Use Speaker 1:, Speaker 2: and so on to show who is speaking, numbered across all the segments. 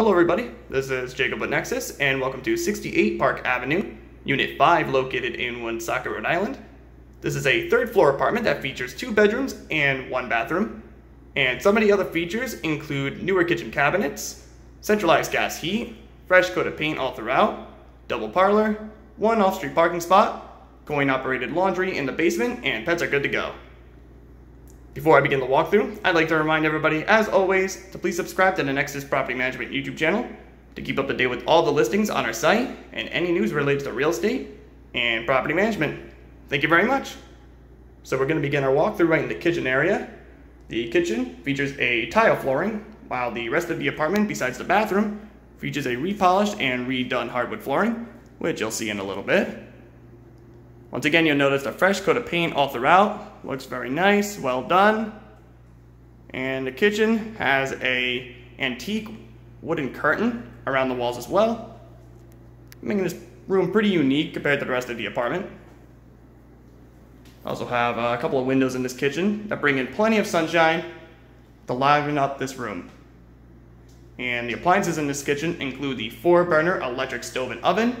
Speaker 1: Hello everybody, this is Jacob with Nexus, and welcome to 68 Park Avenue, Unit 5 located in Woonsocket, Rhode Island. This is a third floor apartment that features two bedrooms and one bathroom. And some of the other features include newer kitchen cabinets, centralized gas heat, fresh coat of paint all throughout, double parlor, one off-street parking spot, coin-operated laundry in the basement, and pets are good to go. Before I begin the walkthrough, I'd like to remind everybody, as always, to please subscribe to the Nexus Property Management YouTube channel to keep up to date with all the listings on our site and any news related to real estate and property management. Thank you very much. So we're going to begin our walkthrough right in the kitchen area. The kitchen features a tile flooring, while the rest of the apartment, besides the bathroom, features a repolished and redone hardwood flooring, which you'll see in a little bit. Once again, you'll notice a fresh coat of paint all throughout. Looks very nice, well done. And the kitchen has a antique wooden curtain around the walls as well, making this room pretty unique compared to the rest of the apartment. Also have a couple of windows in this kitchen that bring in plenty of sunshine to liven up this room. And the appliances in this kitchen include the four burner electric stove and oven,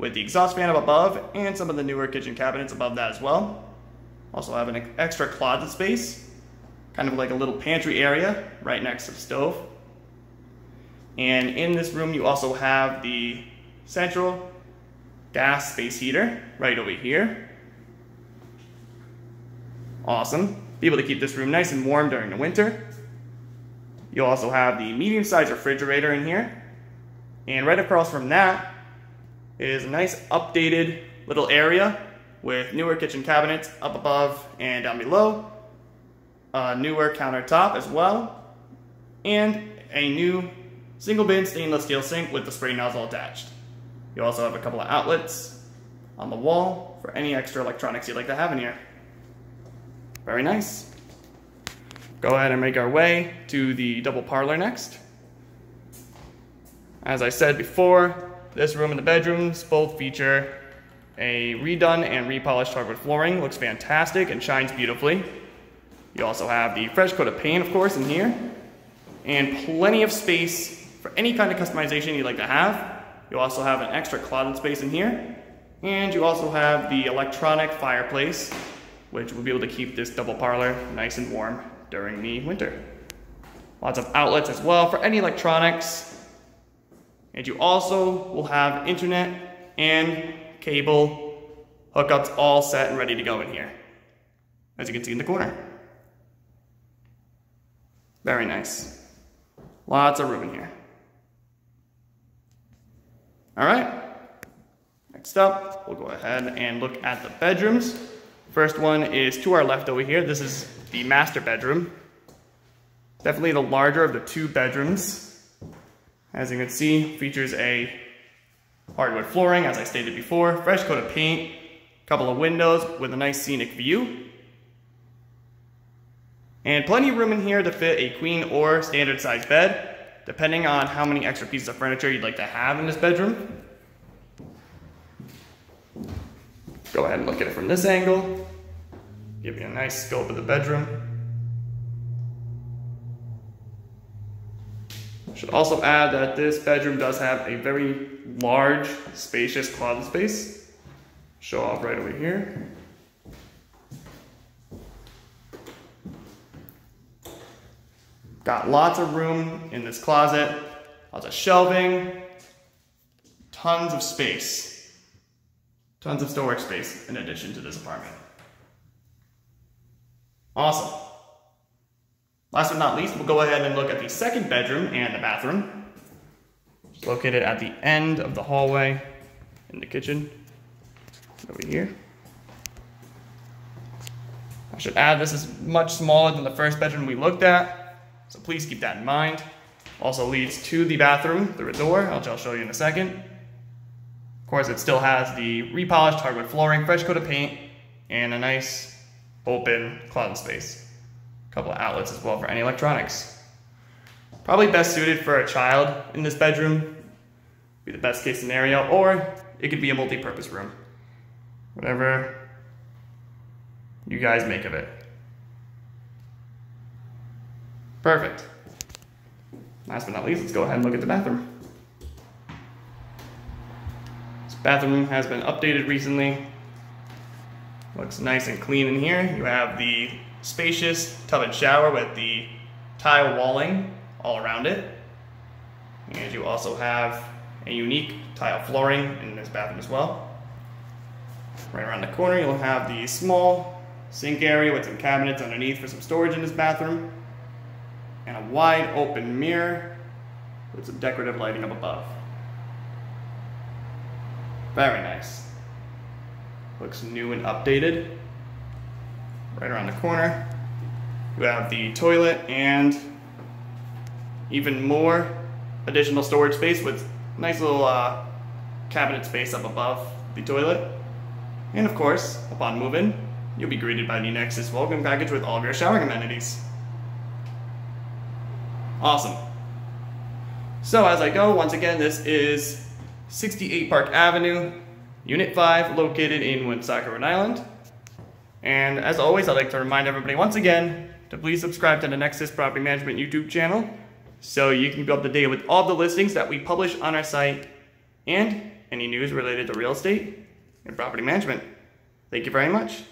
Speaker 1: with the exhaust fan up above and some of the newer kitchen cabinets above that as well. Also have an extra closet space, kind of like a little pantry area right next to the stove. And in this room you also have the central gas space heater right over here. Awesome. Be able to keep this room nice and warm during the winter. You also have the medium-sized refrigerator in here. And right across from that is a nice updated little area with newer kitchen cabinets up above and down below, a newer countertop as well, and a new single bin stainless steel sink with the spray nozzle attached. You also have a couple of outlets on the wall for any extra electronics you'd like to have in here. Very nice. Go ahead and make our way to the double parlor next. As I said before, this room and the bedrooms both feature a redone and repolished hardwood flooring. Looks fantastic and shines beautifully. You also have the fresh coat of paint, of course, in here. And plenty of space for any kind of customization you'd like to have. You also have an extra closet space in here. And you also have the electronic fireplace, which will be able to keep this double parlor nice and warm during the winter. Lots of outlets as well for any electronics, and you also will have internet and cable hookups all set and ready to go in here. As you can see in the corner. Very nice. Lots of room in here. All right. Next up, we'll go ahead and look at the bedrooms. First one is to our left over here. This is the master bedroom. Definitely the larger of the two bedrooms. As you can see, features a hardwood flooring, as I stated before, fresh coat of paint, couple of windows with a nice scenic view, and plenty of room in here to fit a queen or standard size bed, depending on how many extra pieces of furniture you'd like to have in this bedroom. Go ahead and look at it from this angle, give you a nice scope of the bedroom. Should also add that this bedroom does have a very large, spacious closet space. Show off right over here. Got lots of room in this closet, lots of shelving, tons of space, tons of storage space in addition to this apartment. Awesome. Last but not least, we'll go ahead and look at the second bedroom and the bathroom. It's located at the end of the hallway in the kitchen, over here. I should add this is much smaller than the first bedroom we looked at, so please keep that in mind. Also leads to the bathroom through a door, which I'll show you in a second. Of course, it still has the repolished hardwood flooring, fresh coat of paint, and a nice open closet space couple of outlets as well for any electronics. Probably best suited for a child in this bedroom, be the best case scenario, or it could be a multi-purpose room. Whatever you guys make of it. Perfect. last but not least, let's go ahead and look at the bathroom. This bathroom has been updated recently. Looks nice and clean in here. You have the spacious tub and shower with the tile walling all around it. And you also have a unique tile flooring in this bathroom as well. Right around the corner, you'll have the small sink area with some cabinets underneath for some storage in this bathroom. And a wide open mirror with some decorative lighting up above. Very nice. Looks new and updated. Right around the corner, you have the toilet and even more additional storage space with nice little uh, cabinet space up above the toilet. And of course, upon move-in, you'll be greeted by the Nexus welcome package with all of your showering amenities. Awesome. So as I go, once again, this is 68 Park Avenue, Unit 5, located in Woonsocket, Rhode Island. And as always, I'd like to remind everybody once again to please subscribe to the Nexus Property Management YouTube channel so you can be up to date with all the listings that we publish on our site and any news related to real estate and property management. Thank you very much.